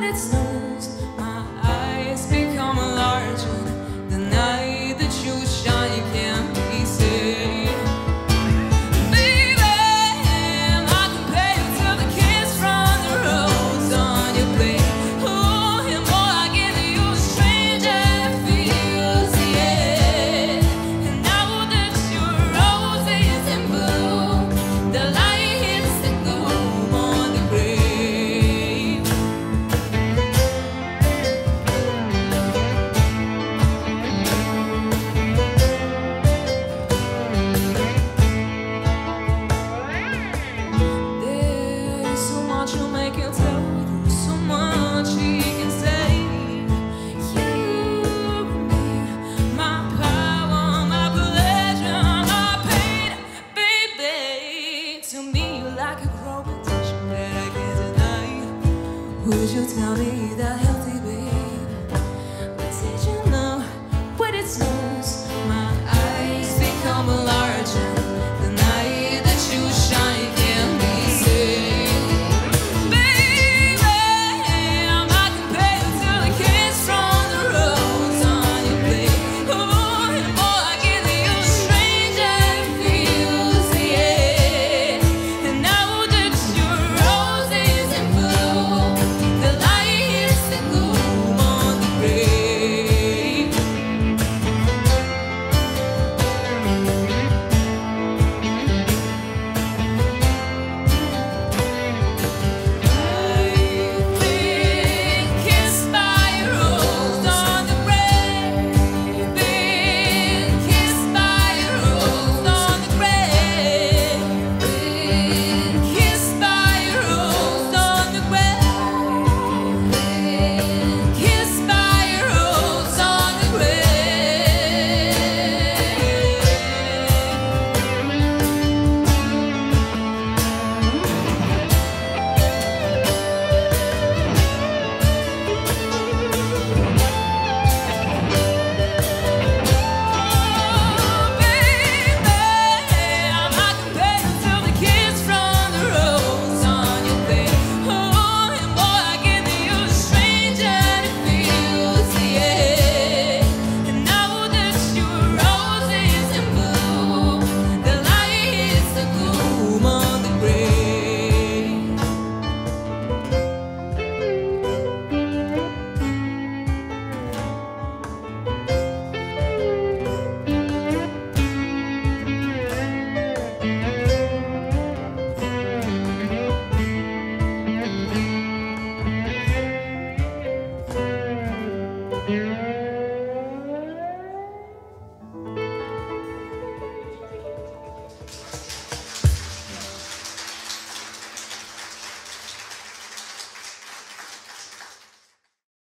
but it's no Would you tell me that healthy babe? But did you know when it's loose My eyes become a